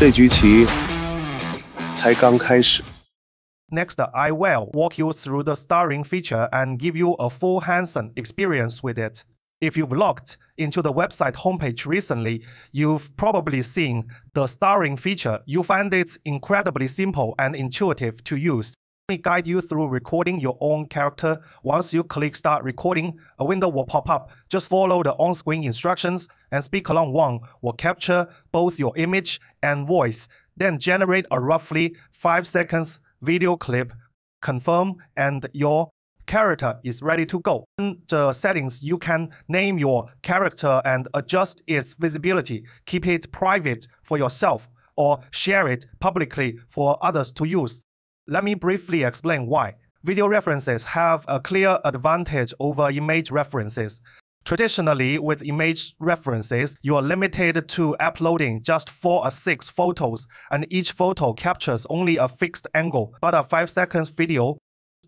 这局棋才刚开始。 Next, I will walk you through the starring feature and give you a full hands-on experience with it. If you've logged into the website homepage recently, you've probably seen the starring feature. You find it incredibly simple and intuitive to use. Me guide you through recording your own character. Once you click start recording, a window will pop up. Just follow the on-screen instructions and speak along Wan will capture both your image and voice, then generate a roughly 5 seconds video clip, confirm, and your character is ready to go. In the settings, you can name your character and adjust its visibility, keep it private for yourself, or share it publicly for others to use. Let me briefly explain why. Video references have a clear advantage over image references. Traditionally, with image references, you are limited to uploading just four or six photos, and each photo captures only a fixed angle. But a 5 seconds video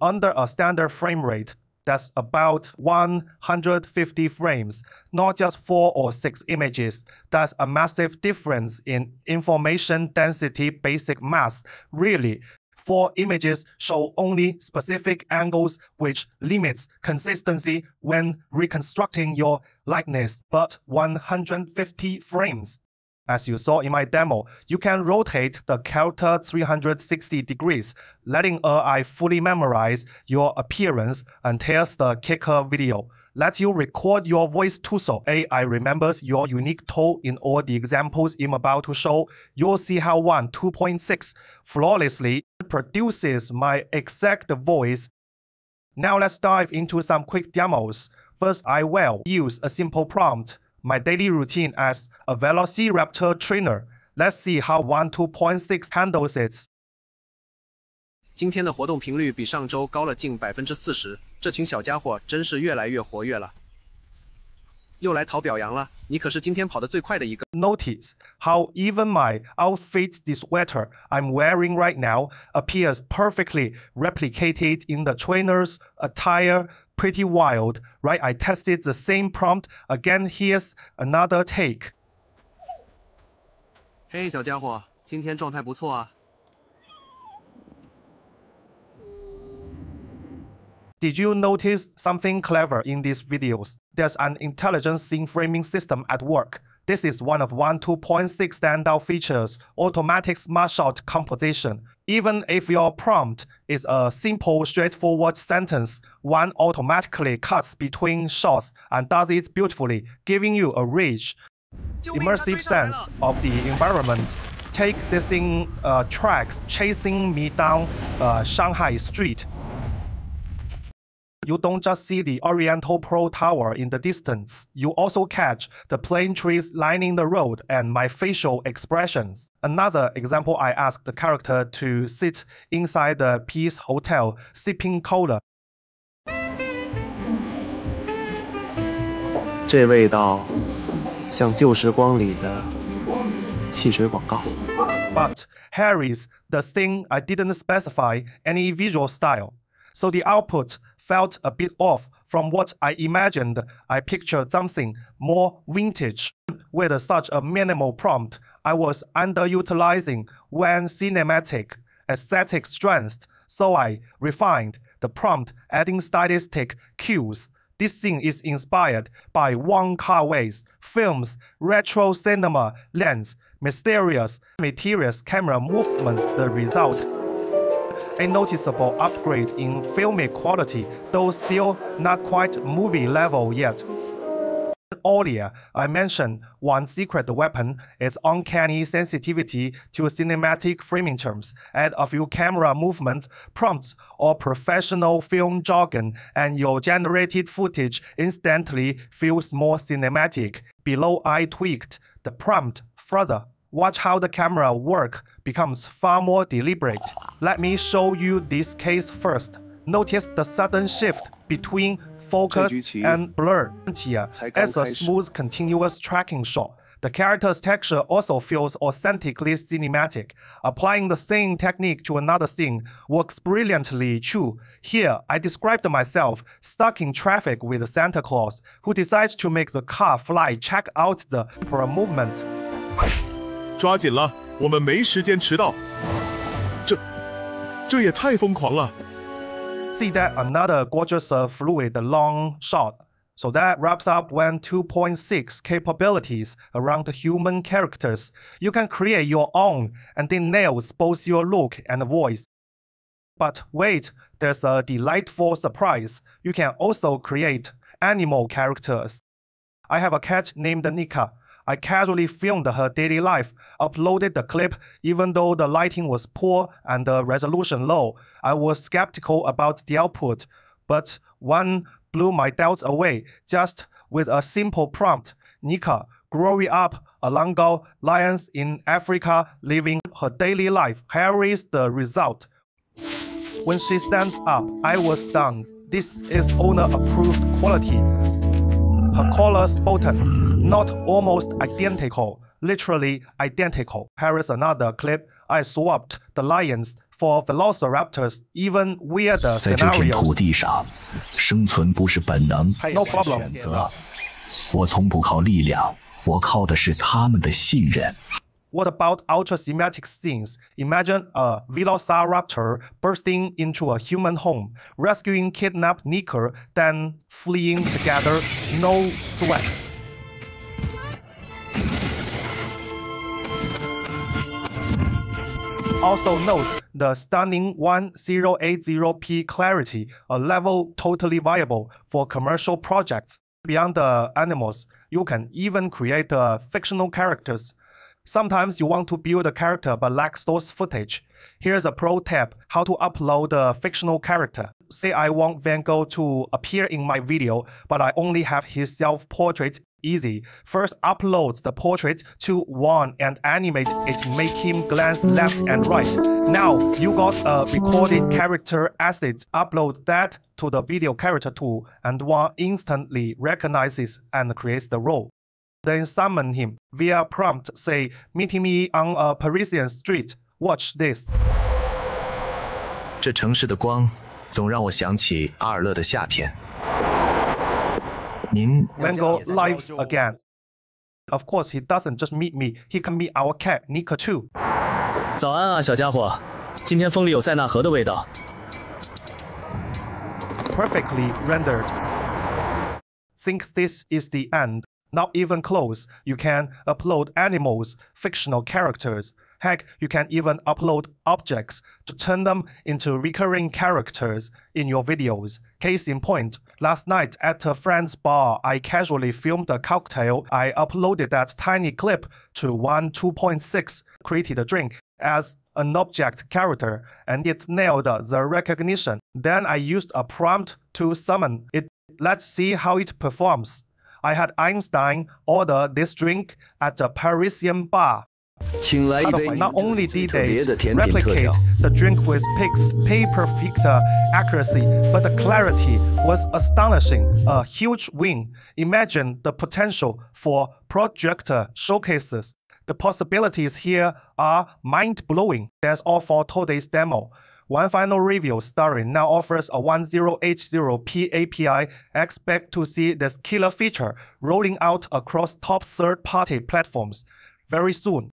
under a standard frame rate that's about 150 frames, not just four or six images. That's a massive difference in information density basic mass. Really, four images show only specific angles, which limits consistency when reconstructing your likeness, but 150 frames. As you saw in my demo, you can rotate the character 360 degrees, letting AI fully memorize your appearance until the kicker video lets you record your voice too so AI remembers your unique tone in all the examples I'm about to show. You'll see how Wan 2.6 flawlessly produces my exact voice. Now let's dive into some quick demos. First, I will use a simple prompt, my daily routine as a Velociraptor trainer. Let's see how Wan 2.6 handles it. 今天的活动频率比上周高了近百分之四十。这群小家伙真是越来越活跃了。又来讨表扬了，你可是今天跑得最快的一个。 Notice how even my outfit, the sweater I'm wearing right now, appears perfectly replicated in the trainer's attire. Pretty wild, right? I tested the same prompt. Again, here's another take. 嘿，小家伙，今天状态不错啊。 Did you notice something clever in these videos? There's an intelligent scene framing system at work. This is one of Wan 2.6 standout features, automatic smart shot composition. Even if your prompt is a simple, straightforward sentence, Wan automatically cuts between shots and does it beautifully, giving you a rich, immersive sense of the environment. Take this in uh, tracks chasing me down uh, Shanghai street. You don't just see the Oriental Pro Tower in the distance, you also catch the plane trees lining the road and my facial expressions. Another example I asked the character to sit inside the Peace Hotel sipping cola. 这味道像旧时光里的汽水广告。 But here is the thing I didn't specify any visual style. So the output felt a bit off from what I imagined. I pictured something more vintage. With such a minimal prompt, I was underutilizing Wan cinematic aesthetic strengths, so I refined the prompt adding stylistic cues. This scene is inspired by Wong Kar-wai's films, retro cinema lens, mysterious, mysterious camera movements. The result a noticeable upgrade in filmic quality, though still not quite movie level yet. Earlier, I mentioned one secret weapon is uncanny sensitivity to cinematic framing terms. Add a few camera movement prompts or professional film jargon, and your generated footage instantly feels more cinematic. Below, I tweaked the prompt further. Watch how the camera work becomes far more deliberate. Let me show you this case first. Notice the sudden shift between focus 这局棋 and blur 才刚 as a 开始 smooth continuous tracking shot. The character's texture also feels authentically cinematic. Applying the same technique to another scene works brilliantly too. Here, I described myself stuck in traffic with Santa Claus, who decides to make the car fly check out the for a movement. 抓紧了， 我们没时间迟到。 这也太疯狂了。See that another gorgeous uh, fluid uh, long shot. So that wraps up Wan 2.6 capabilities around human characters. You can create your own and it nails both your look and voice. But wait, there's a delightful surprise. You can also create animal characters. I have a cat named Nika. I casually filmed her daily life, uploaded the clip even though the lighting was poor and the resolution low. I was skeptical about the output, but Wan blew my doubts away just with a simple prompt. Nika, growing up along lions in Africa, living her daily life. Here is the result. When she stands up, I was stunned. This is owner approved quality. Her collar's button, not almost identical, literally identical. Here is another clip. I swapped the lions for velociraptors, even weirder scenarios. No problem. what about ultra cinematic scenes? Imagine a Velociraptor bursting into a human home, rescuing kidnapped Nika, then fleeing together, no sweat. Also note the stunning 1080p clarity, a level totally viable for commercial projects. Beyond the animals, you can even create uh, fictional characters. Sometimes you want to build a character but lack source footage. Here's a pro tip how to upload a fictional character. Say I want Van Gogh to appear in my video, but I only have his self portrait. Easy. First, upload the portrait to Wan and animate it, make him glance left and right. Now, you got a recorded character asset. Upload that to the video character tool, and Wan instantly recognizes and creates the role then summon him via prompt say, meet me on a Parisian street, watch this. 这城市的光总让我想起阿尔勒的夏天。您 Van Gogh lives again. Of course, he doesn't just meet me. He can meet our cat Nika too. 早安啊，小家伙，今天风里有塞纳河的味道。Perfectly rendered. Think this is the end not even close you can upload animals fictional characters Heck, you can even upload objects to turn them into recurring characters in your videos. Case in point, last night at a friend's bar, I casually filmed a cocktail. I uploaded that tiny clip to Wan 2.6, created a drink as an object character, and it nailed the recognition. Then I used a prompt to summon it. Let's see how it performs. I had Einstein order this drink at a Parisian bar. 请来一杯 Not only 最 did 特 they 别的甜点特 replicate 调。 the drink with Pix pay perfect accuracy, but the clarity was astonishing, a huge win. Imagine the potential for projector showcases. The possibilities here are mind-blowing. That's all for today's demo. One final review story now offers a 1080p API. Expect to see this killer feature rolling out across top third-party platforms very soon.